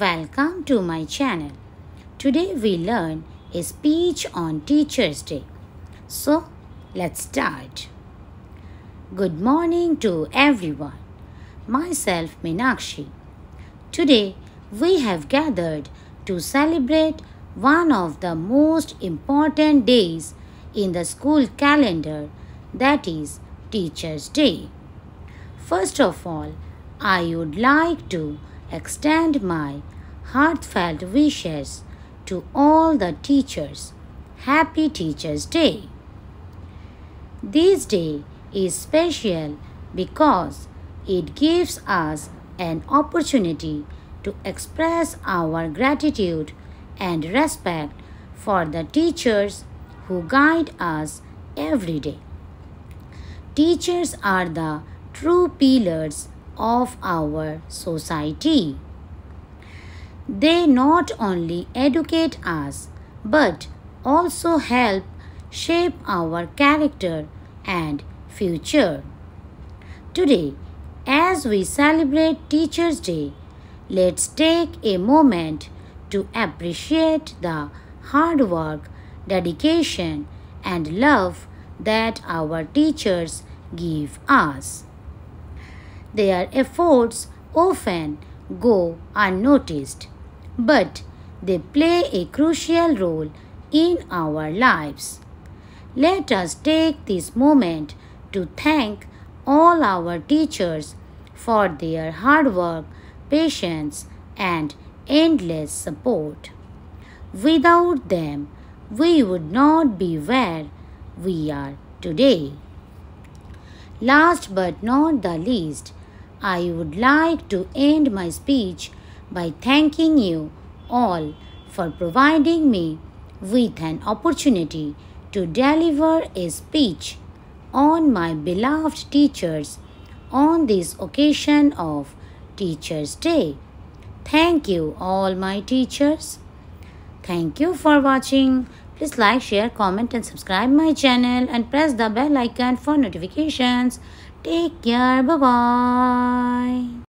Welcome to my channel. Today we learn a speech on Teachers' Day. So, let's start. Good morning to everyone. Myself Minakshi. Today we have gathered to celebrate one of the most important days in the school calendar that is Teachers' Day. First of all, I would like to extend my heartfelt wishes to all the teachers. Happy Teachers' Day! This day is special because it gives us an opportunity to express our gratitude and respect for the teachers who guide us every day. Teachers are the true pillars of our society. They not only educate us but also help shape our character and future. Today, as we celebrate Teachers' Day, let's take a moment to appreciate the hard work, dedication, and love that our teachers give us. Their efforts often go unnoticed, but they play a crucial role in our lives. Let us take this moment to thank all our teachers for their hard work, patience, and endless support. Without them, we would not be where we are today. Last but not the least, I would like to end my speech by thanking you all for providing me with an opportunity to deliver a speech on my beloved teachers on this occasion of Teachers' Day. Thank you, all my teachers. Thank you for watching. Please like, share, comment and subscribe my channel and press the bell icon for notifications. Take care. Bye-bye.